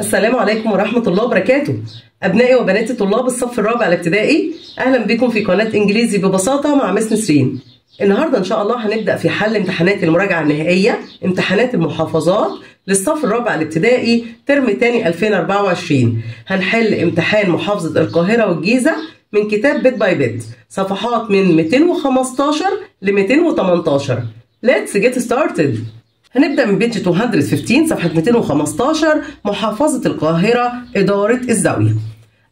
السلام عليكم ورحمة الله وبركاته. أبنائي وبناتي طلاب الصف الرابع الابتدائي أهلا بكم في قناة إنجليزي ببساطة مع مس نسرين. النهاردة إن شاء الله هنبدأ في حل امتحانات المراجعة النهائية امتحانات المحافظات للصف الرابع الابتدائي ترم تاني 2024 هنحل امتحان محافظة القاهرة والجيزة من كتاب بيت باي بيت صفحات من 215 ل 218 Let's get started. هنبدأ من بيج 215 صفحة 215 محافظة القاهرة إدارة الزاوية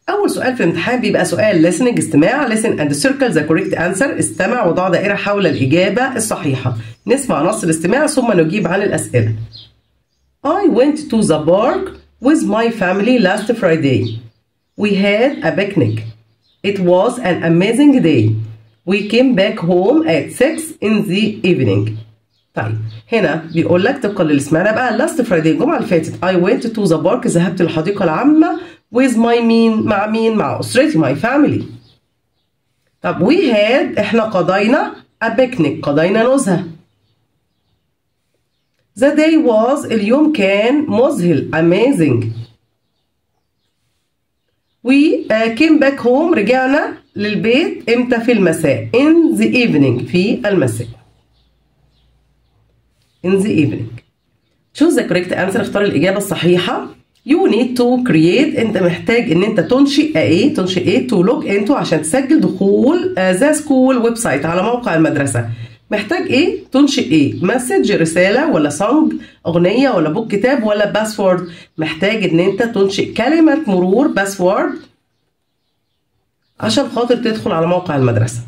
أول سؤال في الامتحان بيبقى سؤال listening استماع listen and circle the correct answer استمع وضع دائرة حول الإجابة الصحيحة نسمع نص الاستماع ثم نجيب عن الأسئلة I went to the park with my family last Friday. We had a picnic. It was an amazing day. We came back home at 6 in the evening. طيب. هنا بيقول لك طبقا للي سمعنا بقى last Friday الجمعة اللي فاتت I went to the park ذهبت للحديقة العامة with my مين مع مين؟ مع أسرتي my family. طب we had إحنا قضينا a picnic قضينا نزهة. The day was اليوم كان مذهل amazing. Uh, came back home رجعنا للبيت إمتى؟ في المساء in the evening في المساء. In the evening. Choose the correct answer اختار الإجابة الصحيحة. You need to create أنت محتاج إن أنت تنشئ إيه؟ تنشئ إيه؟ to log into عشان تسجل دخول the school website على موقع المدرسة. محتاج إيه؟ تنشئ إيه؟ message رسالة ولا song أغنية ولا book كتاب ولا password؟ محتاج إن أنت تنشئ كلمة مرور باسورد عشان خاطر تدخل على موقع المدرسة.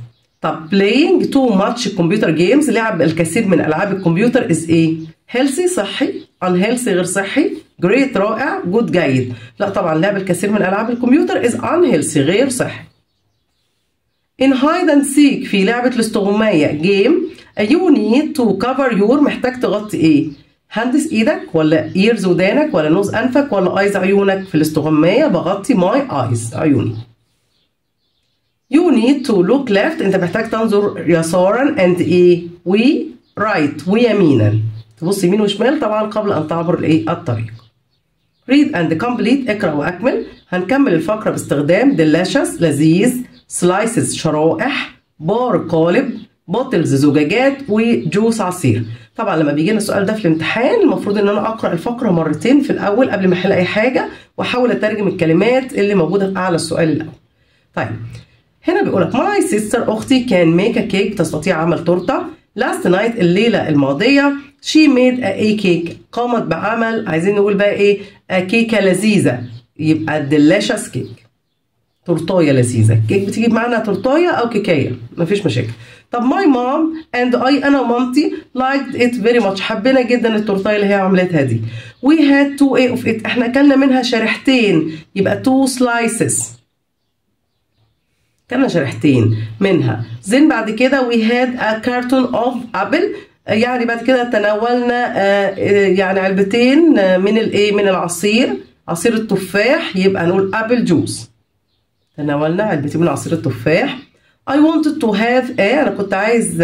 طب playing too much computer games لعب الكثير من ألعاب الكمبيوتر is إيه؟ healthy صحي unhealthy غير صحي great رائع good جيد لا طبعا لعب الكثير من ألعاب الكمبيوتر is unhealthy غير صحي in hide and seek في لعبة الاستغماية game you need to cover your محتاج تغطي إيه؟ هندس إيدك ولا ears ودانك ولا نوز أنفك ولا eyes عيونك في الاستغماية بغطي my eyes عيوني You need to look left. انت محتاج تنظر يسارا and إيه و right. ويمينا تبص يمين وشمال طبعا قبل أن تعبر الايه الطريق. Read and complete. اقرأ وأكمل. هنكمل الفقرة باستخدام delicious لذيذ slices شرائح بار قالب bottles زجاجات وجوس عصير. طبعا لما بيجي لنا السؤال ده في الامتحان المفروض إن أنا أقرأ الفقرة مرتين في الأول قبل ما أحل أي حاجة وأحاول أترجم الكلمات اللي موجودة في أعلى السؤال الأول. طيب. هنا بيقول لك my sister أختي can make a cake تستطيع عمل تورتة. last night الليلة الماضية she made a اي كيك قامت بعمل عايزين نقول بقى إيه كيكه لذيذة. يبقى delicious cake تورتاية لذيذة. كيك بتيجي بمعنى تورتاية أو كيكاية. مفيش مشاكل. طب my mom and I أنا ومامتي liked it very much حبينا جدا التورتاية اللي هي عملتها دي. we had two إيه of it إحنا أكلنا منها شريحتين. يبقى two slices كلنا شريحتين منها. then بعد كده we had a carton of apple يعني بعد كده تناولنا يعني علبتين من الايه من العصير عصير التفاح يبقى نقول apple juice تناولنا علبتين من عصير التفاح. I wanted to have إيه أنا كنت عايز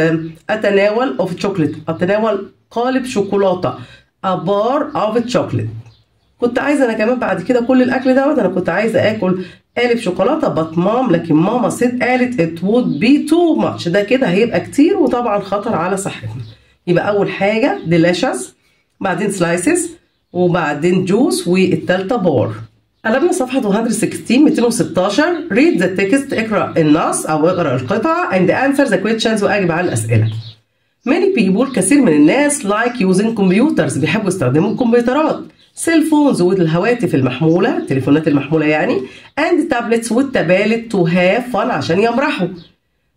أتناول of chocolate أتناول قالب شوكولاتة. A bar of chocolate. كنت عايزة أنا كمان بعد كده كل الأكل دوت أنا كنت عايزة آكل قالب شوكولاتة but mom لكن ماما said قالت it would be too much ده كده هيبقى كتير وطبعا خطر على صحتنا يبقى أول حاجة delicious بعدين slices وبعدين juice والتالتة بار قلبنا صفحة 216 216 read the text اقرأ النص أو اقرأ القطعة and answer the questions وأجب على الأسئلة. Many people كثير من الناس like using computers بيحبوا يستخدموا الكمبيوترات. cell phones والهواتف المحمولة التليفونات المحمولة يعني and tablets وال tablets to have fun عشان يمرحوا.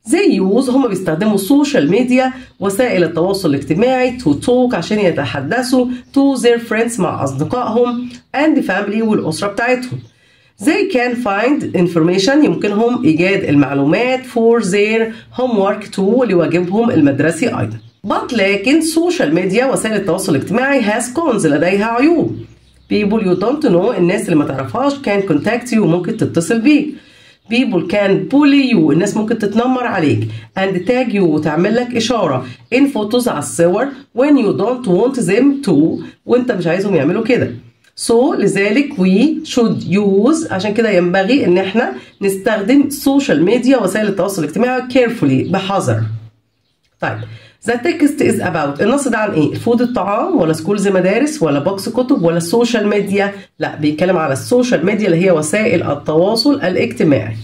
they use هم بيستخدموا ال social media وسائل التواصل الاجتماعي to talk عشان يتحدثوا to their friends مع أصدقائهم and family والأسرة بتاعتهم. They can find information يمكنهم إيجاد المعلومات for their homework to لواجبهم المدرسي أيضا. But لكن social media وسائل التواصل الاجتماعي has cons لديها عيوب. People you don't know الناس اللي ما تعرفهاش can contact you ممكن تتصل بيك. People can bully you الناس ممكن تتنمر عليك and tag you وتعمل لك إشارة. In photos على الصور when you don't want them to وانت مش عايزهم يعملوا كده. So لذلك we should use عشان كده ينبغي إن إحنا نستخدم ال social media وسائل التواصل الاجتماعي carefully بحذر. طيب. The text is about النص ده عن إيه؟ ال food الطعام ولا schools مدارس ولا books كتب ولا ال social media؟ لا بيتكلم على ال social media اللي هي وسائل التواصل الاجتماعي.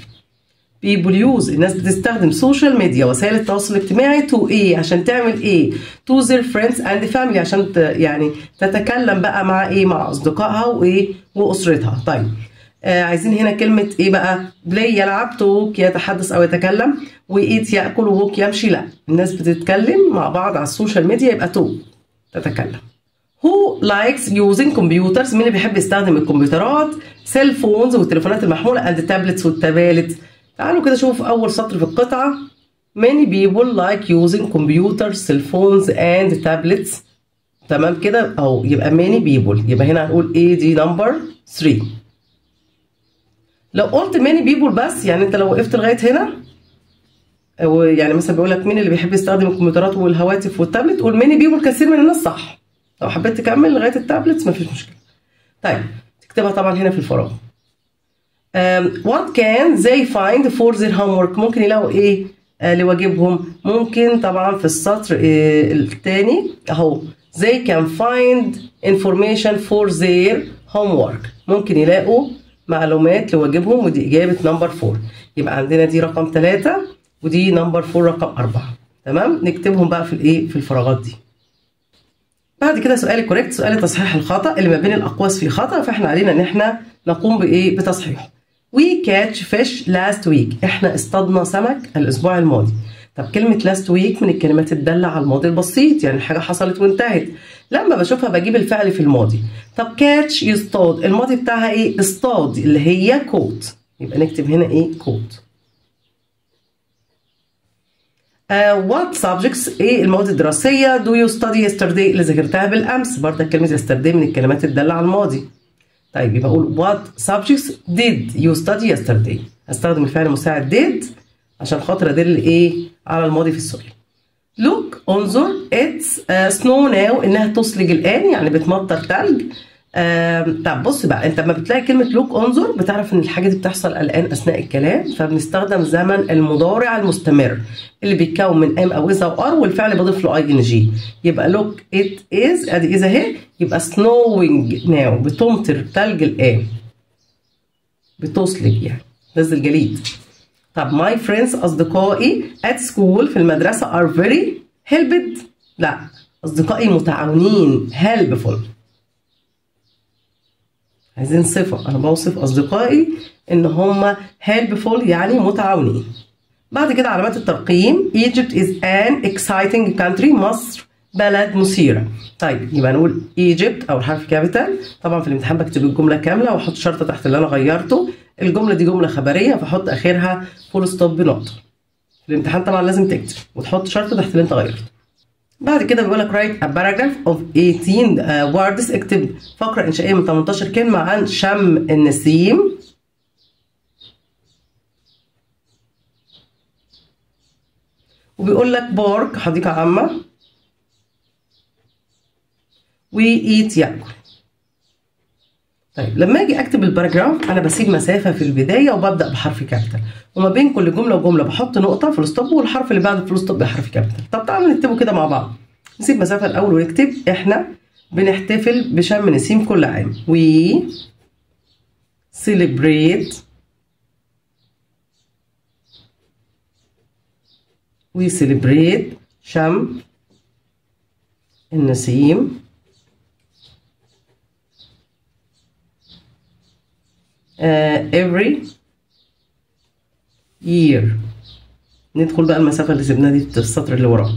people use الناس بتستخدم social media وسائل التواصل الاجتماعي to إيه عشان تعمل إيه to their friends and family عشان يعني تتكلم بقى مع إيه مع أصدقائها وإيه وأسرتها طيب آه عايزين هنا كلمة إيه بقى؟ play يلعب talk يتحدث أو يتكلم و eat يأكل walk يمشي. لا الناس بتتكلم مع بعض على ال social media يبقى talk تتكلم. Who likes using computers مين اللي بيحب يستخدم الكمبيوترات؟ cell phones والتليفونات المحمولة and tablets والتابلت. تعالوا كده شوف أول سطر في القطعة. Many people like using computers, cell phones and tablets. تمام كده؟ أهو يبقى many people. يبقى هنا هنقول إيه دي number 3 لو قلت many people بس يعني انت لو وقفت لغاية هنا يعني مثلا بيقول لك مين اللي بيحب يستخدم الكمبيوترات والهواتف والتابلت قول many people كثير من الناس صح. لو حبيت تكمل لغاية ال tablets مفيش مشكلة. طيب تكتبها طبعا هنا في الفراغ what can they find for their homework ممكن يلاقوا إيه آه لواجبهم ممكن طبعا في السطر آه الثاني أهو. They can find information for their homework. ممكن يلاقوا معلومات لواجبهم ودي إجابة number 4 يبقى عندنا دي رقم 3 ودي number 4 رقم 4 تمام؟ نكتبهم بقى في الإيه؟ في الفراغات دي. بعد كده سؤال ال correct سؤال تصحيح الخطأ اللي ما بين الأقواس فيه خطأ فإحنا علينا إن إحنا نقوم بإيه؟ بتصحيحه. We catch fish last week. إحنا اصطادنا سمك الأسبوع الماضي. طب كلمة last week من الكلمات الدالة على الماضي البسيط يعني حاجة حصلت وانتهت. لما بشوفها بجيب الفعل في الماضي. طب catch يصطاد الماضي بتاعها إيه؟ اصطاد اللي هي caught يبقى نكتب هنا إيه؟ كوت Uh, what subjects إيه المواد الدراسية do you study yesterday اللي ذاكرتها بالأمس؟ برضه كلمة yesterday من الكلمات الدالة على الماضي. طيب يبقى أقول what subjects did you study yesterday هستخدم الفعل المساعد did عشان خاطر أدل إيه؟ على الماضي في السؤال. look انظر. Uh, snow now. إنها تصلج الآن يعني بتمطر تلج. آه طب بص بقى أنت لما بتلاقي كلمة look انظر بتعرف إن الحاجة دي بتحصل الآن أثناء الكلام. فبنستخدم زمن المضارع المستمر اللي بيتكون من am أو is أو are والفعل بضيف له ing يبقى look it is أدي is اهي يبقى snowing now بتمطر ثلج الآن. بتصلج يعني. نزل جليد طب my friends أصدقائي at school في المدرسة are very helped لا أصدقائي متعاونين helpful عايزين صفة أنا بوصف أصدقائي إن هم helpful يعني متعاونين. بعد كده علامات الترقيم Egypt is an exciting country مصر بلد مثيرة. طيب يبقى نقول Egypt أو الحرف capital طبعا في الامتحان بكتب الجملة كاملة وأحط شرطة تحت اللي أنا غيرته. الجملة دي جملة خبرية فأحط آخرها full stop بنقطة. الامتحان طبعا لازم تكتب وتحط شرطة تحت اللي أنت غيرته. بعد كده بيقول لك write a paragraph of 18 uh, words اكتب فقرة إنشائية من 18 كلمة عن شم النسيم. وبيقول لك park حديقة عامة. و eat يأكل. طيب لما أجي أكتب ال paragraph أنا بسيب مسافة في البداية وببدأ بحرف capital. وما بين كل جملة وجملة بحط نقطة full stop والحرف اللي بعد ال full stop بحرف capital. طب تعالوا نكتبه كده مع بعض. نسيب مسافة الأول ونكتب. إحنا بنحتفل بشم نسيم كل عام. We celebrate. We celebrate شم النسيم. Uh, every year. ندخل بقى المسافة اللي سيبناها دي في السطر اللي وراه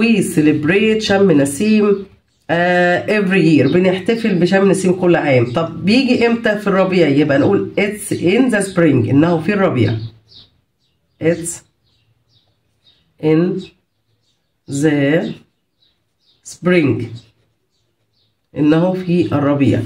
we celebrate شم نسيم uh, every year. بنحتفل بشم نسيم كل عام. طب بيجي إمتى في الربيع؟ يبقى نقول it's in the spring. إنه في الربيع. It's in the spring. إنه في الربيع.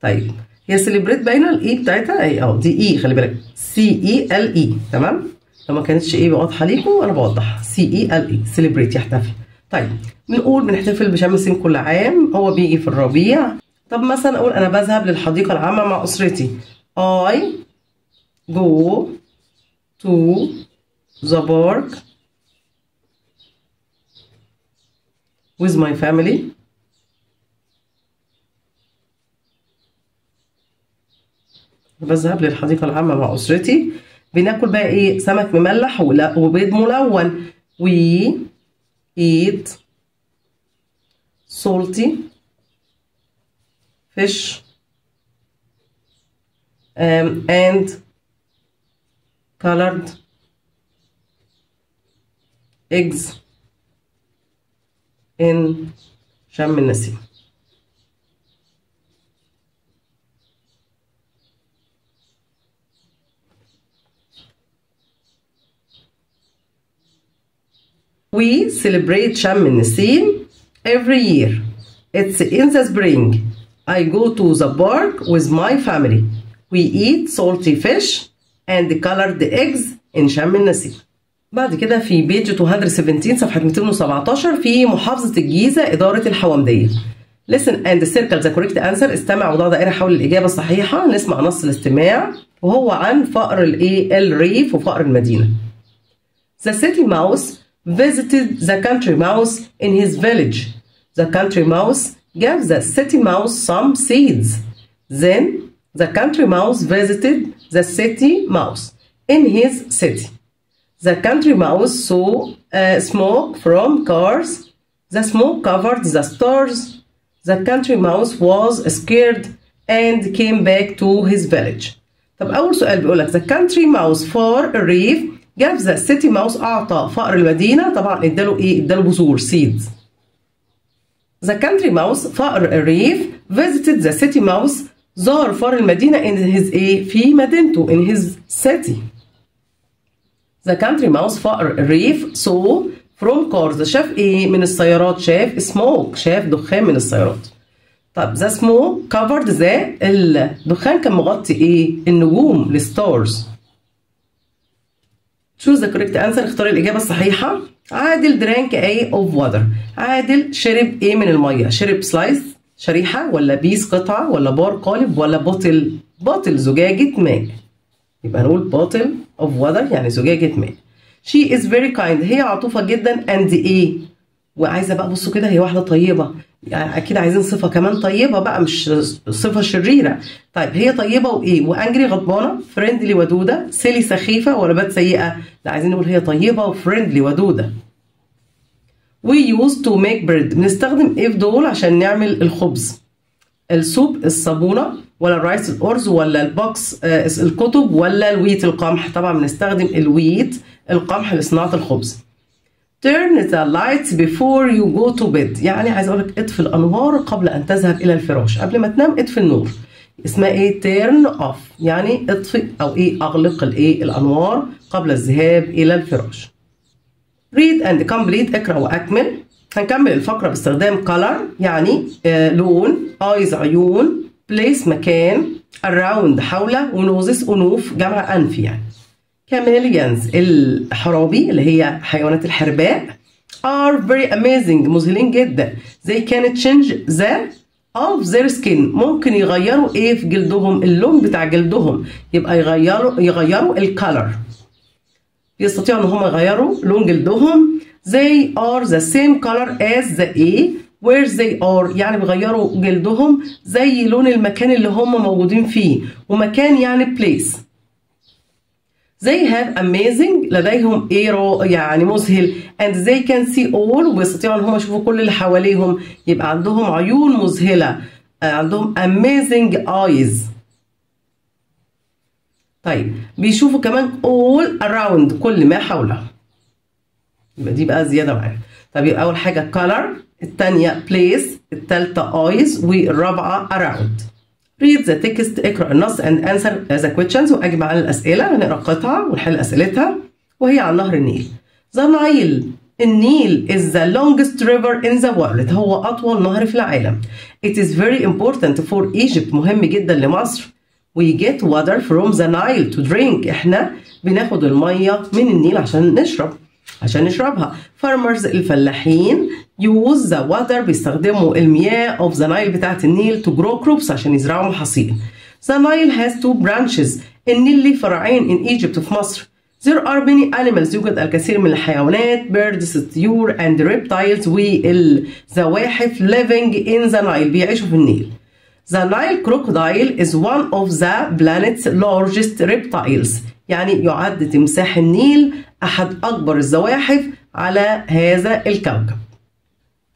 طيب. هي celebrate باينه ال e بتاعتها اهي أهو دي e خلي بالك. c e l e تمام؟ لو ما كانتش إيه واضحه ليكم أنا بوضحها c e l e celebrate يحتفل. طيب بنقول بنحتفل بشم النسيم كل عام. هو بيجي في الربيع. طب مثلا أقول أنا بذهب للحديقة العامة مع أسرتي. I go to the park with my family. بذهب للحديقة العامة مع أسرتي. بناكل بقى إيه؟ سمك مملح وبيض ملون. We eat salty fish um, and colored eggs شم النسيم We celebrate شم النسيم every year. It's in the spring. I go to the park with my family. We eat salty fish and colored eggs in شم النسيم. بعد كده في بيج 217 صفحة 217 في محافظة الجيزة إدارة الحومدية. Listen and circle the correct answer استمع وضع دائرة حول الإجابة الصحيحة نسمع نص الاستماع وهو عن فقر الريف وفقر المدينة. The city mouse visited the country mouse in his village. The country mouse gave the city mouse some seeds. Then the country mouse visited the city mouse in his city. The country mouse saw uh, smoke from cars. The smoke covered the stores. The country mouse was scared and came back to his village. طب أول سؤال بيقول لك the country mouse for a reef gave the city mouse أعطى فأر المدينة طبعا إداله إيه؟ إداله بذور seeds. The country mouse فأر الريف visited the city mouse زار فأر المدينة in his إيه؟ في مدينته in his city. The country mouse فأر الريف saw from cars شاف إيه من السيارات شاف smoke شاف دخان من السيارات طب the smoke covered the الدخان كان مغطي إيه النجوم الستارز choose the correct answer. اختار الإجابة الصحيحة. عادل drank a of water. عادل شرب إيه من المية. شرب slice شريحة ولا piece قطعة ولا بار قالب ولا bottle bottle زجاجة ماء. يبقى نقول bottle of water يعني زجاجة ماء. She is very kind. هي عطوفة جدا and إيه وعايزة بقى بصوا كده هي واحدة طيبة. يعني أكيد عايزين صفة كمان طيبة بقى مش صفة شريرة. طيب هي طيبة وإيه؟ و angry غضبانة friendly ودودة. silly سخيفة ولا bad سيئة. لا عايزين نقول هي طيبة و friendly ودودة. we used to make bread. بنستخدم إيه في دول عشان نعمل الخبز. ال soap الصابونة ولا ال rice الأرز ولا ال books آه الكتب ولا ال wheat القمح. طبعا بنستخدم ال wheat القمح لصناعة الخبز. Turn the lights before you go to bed. يعني عايز أقول لك اطفي الأنوار قبل أن تذهب إلى الفراش. قبل ما تنام اطفي النور. اسمها إيه؟ turn off. يعني اطفي أو إيه؟ أغلق الإيه؟ الأنوار قبل الذهاب إلى الفراش. Read and complete اقرأ وأكمل. هنكمل الفقرة باستخدام color يعني آه لون eyes عيون. Place مكان around حولة ونوزس أنوف جمع أنف يعني. كاميليانز الحرابي اللي هي حيوانات الحرباء are very amazing مذهلين جدا. They can change the of their skin. ممكن يغيروا إيه في جلدهم اللون بتاع جلدهم. يبقى يغيروا يغيروا الكالر يستطيعوا إن هم يغيروا لون جلدهم. They are the same color as the A where they are. يعني بيغيروا جلدهم زي لون المكان اللي هم موجودين فيه. ومكان يعني place. They have amazing لديهم إيه يعني مذهل. And they can see all وبيستطيعوا ان هم يشوفوا كل اللي حواليهم. يبقى عندهم عيون مذهلة. عندهم amazing eyes. طيب بيشوفوا كمان all around كل ما حولهم يبقى دي بقى زيادة معانا طب يبقى أول حاجة color الثانية place الثالثه eyes والرابعة around. Read the text اقرا النص and answer the questions واجب على الاسئله هنقرا قطعه ونحل اسئلتها وهي عن نهر النيل the Nile النيل is the longest river in the world هو اطول نهر في العالم it is very important for Egypt مهم جدا لمصر we get water from the Nile to drink إحنا بناخد الميه من النيل عشان نشرب عشان نشربها farmers الفلاحين use the water بيستخدموا المياه of the Nile بتاعت النيل to grow crops عشان يزرعوا محاصيل the Nile has two branches النيل ليه فرعين in Egypt في مصر There are many animals يوجد الكثير من الحيوانات birds, طيور and reptiles والزواحف living in the Nile بيعيشوا في النيل The Nile crocodile is one of the planet's largest reptiles يعني يعد تمساح النيل أحد أكبر الزواحف على هذا الكوكب.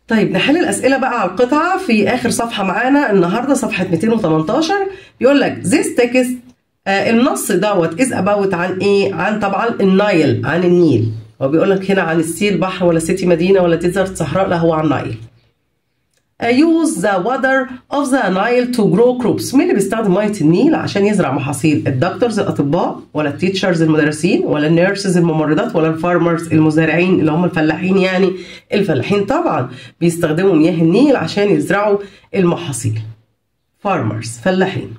طيب نحل الأسئلة بقى على القطعة. في آخر صفحة معانا النهاردة صفحة 218 بيقول لك this text آه النص دوت is about عن إيه؟ عن طبعا ال Nile عن النيل. هو بيقول لك هنا عن ال sea بحر ولا city مدينة ولا desert صحراء لا هو عن ال Nile use the water of the Nile to grow crops. مين اللي بيستخدم مية النيل عشان يزرع محاصيل؟ ال doctors الأطباء ولا ال teachers المدرسين ولا ال nurses الممرضات ولا ال farmers المزارعين اللي هم الفلاحين يعني؟ الفلاحين طبعا بيستخدموا مياه النيل عشان يزرعوا المحاصيل. Farmers فلاحين.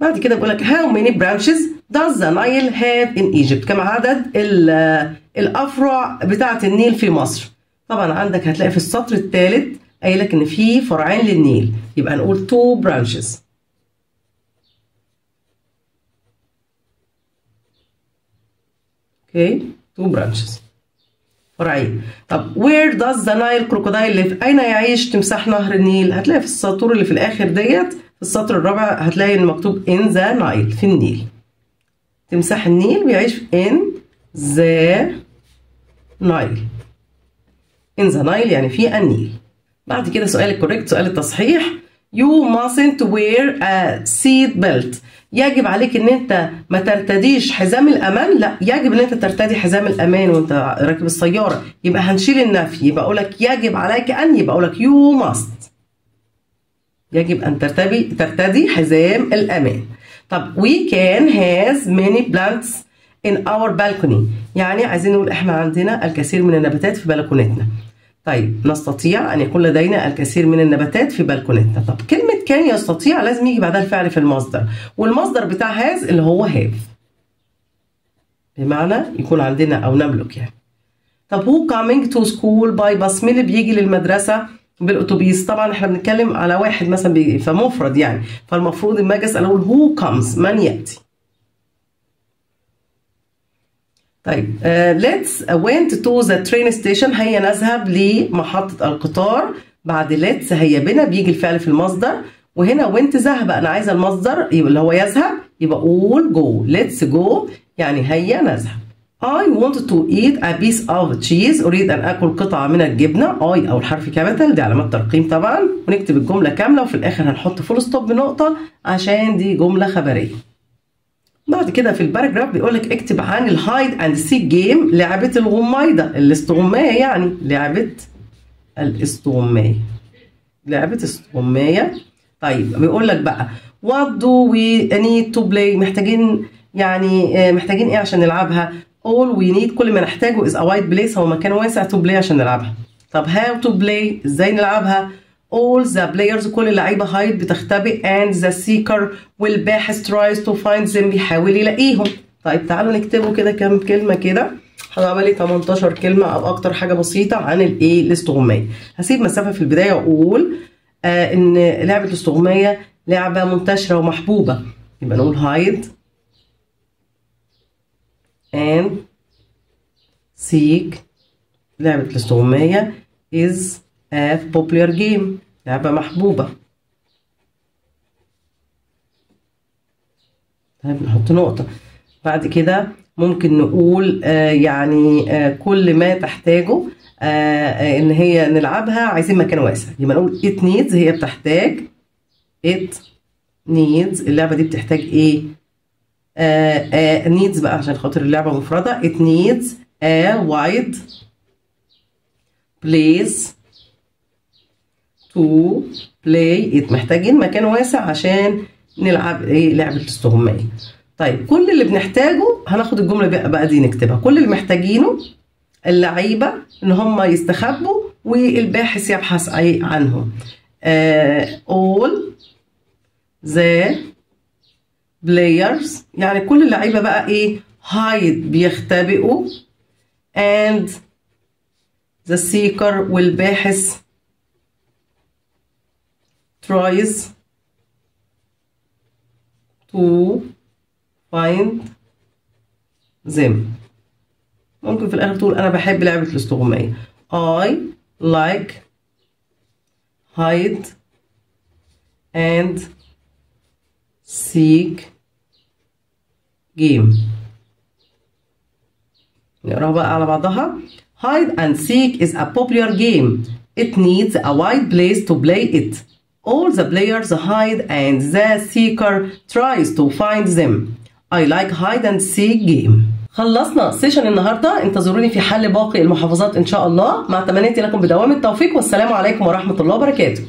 بعد كده بيقول لك how many branches does the Nile have in Egypt كم عدد الأفرع بتاعة النيل في مصر؟ طبعا عندك هتلاقي في السطر الثالث قايل لك إن في فرعين للنيل. يبقى نقول two branches. okay two branches. فرعين. طب where does the Nile crocodile live? أين يعيش تمساح نهر النيل؟ هتلاقي في السطور اللي في الآخر ديت في السطر الرابع هتلاقي المكتوب in the Nile في النيل. تمساح النيل بيعيش in the Nile. In the Nile يعني في النيل. بعد كده سؤال الكوريكت سؤال التصحيح. You mustn't wear a seat belt. يجب عليك إن أنت ما ترتديش حزام الأمان. لا يجب إن أنت ترتدي حزام الأمان وأنت راكب السيارة. يبقى هنشيل النفي. يبقى أقول لك يجب عليك أن يبقى أقول لك you must. يجب أن ترتدي ترتدي حزام الأمان. طب we can has many plants in our balcony. يعني عايزين نقول إحنا عندنا الكثير من النباتات في بلكونتنا طيب نستطيع أن يكون لدينا الكثير من النباتات في بلكونتنا. طب كلمة كان يستطيع لازم يجي بعدها الفعل في المصدر. والمصدر بتاع هاز اللي هو هاف. بمعنى يكون عندنا أو نملك يعني. طب هو coming to school by bus مين اللي بيجي للمدرسة بالأتوبيس؟ طبعا إحنا بنتكلم على واحد مثلا فمفرد يعني. فالمفروض لما أجي اسال أقول هو comes من يأتي. طيب let's went to the train station. هيا نذهب لمحطة القطار. بعد let's هيا بنا بيجي الفعل في المصدر. وهنا went ذهب أنا عايزة المصدر اللي هو يذهب يبقى قول go. let's go يعني هيا نذهب. I want to eat a piece of cheese. أريد أن آكل قطعة من الجبنة. I أول حرف capital دي علامات ترقيم طبعا. ونكتب الجملة كاملة وفي الآخر هنحط full stop بنقطة عشان دي جملة خبرية. بعد كده في ال paragraph بيقول لك اكتب عن ال hide and seek game لعبة الغميضة. الاستغماية يعني لعبة الاستغماية. لعبة استغمايه طيب بيقول لك بقى what do we need to play محتاجين يعني محتاجين إيه عشان نلعبها؟ all we need كل ما نحتاجه is a wide place هو مكان واسع to play عشان نلعبها. طب how to play إزاي نلعبها؟ All the players كل اللعيبة هايد بتختبئ. And the seeker والباحث tries to find them بيحاول يلاقيهم. طيب تعالوا نكتبوا كده كام كلمة كده. حوالي 18 كلمة أو أكتر حاجة بسيطة عن الإيه الاستغماية. هسيب مسافة في البداية وأقول آه إن لعبة الاستغماية لعبة منتشرة ومحبوبة. يبقى نقول hide. And seek. لعبة الاستغماية is a popular game. لعبة محبوبة. طيب نحط نقطة. بعد كده ممكن نقول آه يعني آه كل ما تحتاجه آه إن هي نلعبها عايزين مكان واسع. يبقى نقول it needs هي بتحتاج it needs. اللعبة دي بتحتاج إيه؟ آه آه needs بقى عشان خاطر اللعبة مفردة. it needs a wide place to play it. محتاجين مكان واسع عشان نلعب إيه لعبة الاستغماية طيب كل اللي بنحتاجه هناخد الجملة بقى, بقى دي نكتبها. كل اللي محتاجينه اللعيبة إن هم يستخبوا والباحث يبحث عنهم. uh, all the players يعني كل اللعيبة بقى إيه hide بيختبئوا. and the seeker والباحث tries to find them ممكن في الآخر تقول أنا بحب لعبة الاستغماية I like hide and seek game نقراها بقى على بعضها hide and seek is a popular game it needs a wide place to play it all the players hide and the seeker tries to find them. I like hide and seek game. خلصنا سيشن النهارده. انتظروني في حل باقي المحافظات إن شاء الله. مع تمنياتي لكم بدوام التوفيق. والسلام عليكم ورحمة الله وبركاته.